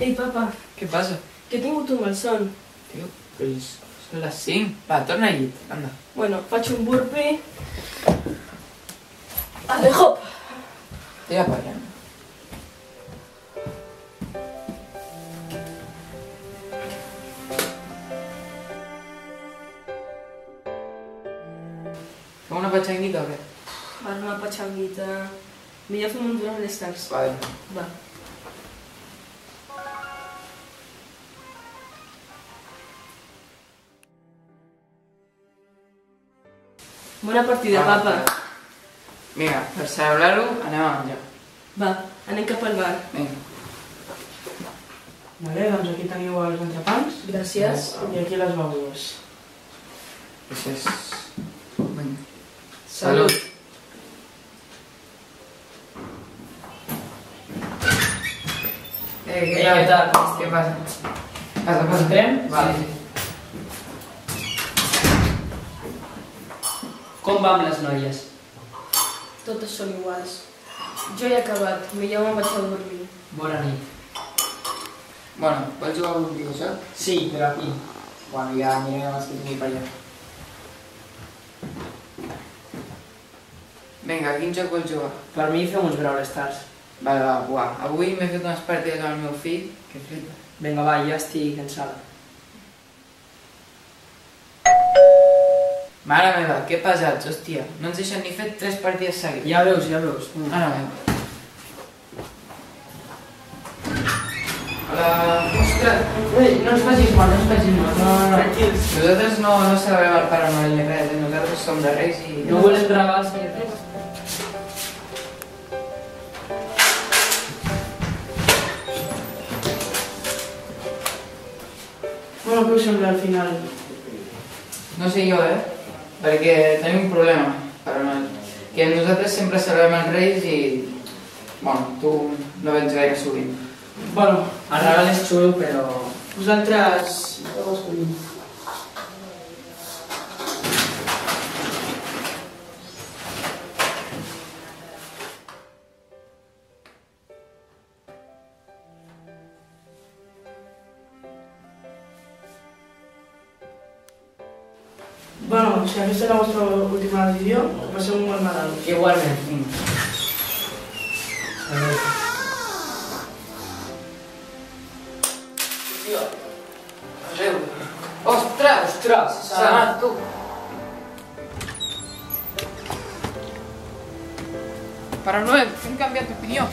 Ei, papa, Què passa? que he tingut un malson. Tio, doncs són les 5. Va, torna al llit, anda. Bueno, faig un burpee. Alejo! Tira per allà. Fem una petxanguita o què? Ara una patxanguita... Millor fem un durant les tards. Vale. Va. Bona partida, Ah, papa. Vinga, per celebrar-ho anem a menjar. Va, anem cap al bar. Vinga. Vale, doncs aquí teniu els entrepans Gràcies. i aquí les begudes. Gràcies. Vinga. Salut. Eh, Ei, què tal? Què passa? Passa, passa. Entrem? Vale. Sí, sí. Com va amb les noies? Totes són iguals. Jo he acabat, millor me'n vaig a dormir. Bona nit. Bueno, vols jugar a un videojoc? Sí, però aquí. Bueno, ja anirem a escriure per allà. Vinga, quin joc vols jugar? Per mi fem uns Brawl Stars. Vale, va, uà. Avui m'he fet unes partides amb el meu fill, que flipa. Vinga, va, ja estic en sala. Mare meva, que pesats, hòstia. No ens deixen ni fer tres partides seguides. Ja veus, ja veus. Mm. Mare meva. Hola, ostres. Ei, no ens facis mal, no ens facis mal. No, no, no. Tranquils. Nosaltres no, no sabem el Pare Noel ni res, eh? nosaltres som de Reis i... No volem regals ni res. Bueno, què us sembla al final? No sé jo, eh? Perquè tenim un problema, Noel. Que nosaltres sempre celebrem els Reis i... Bueno, tu no vens gaire sovint. Bueno, El regal és xulo, però... vosaltres... Heu Bueno, si aquí será vuestro último vídeo, que pasé un buen Nadal. Igualmente. Tío. Adeu. Ostres! Ostres! S'ha anat, tu. Paranoel, hem canviat d'opinió.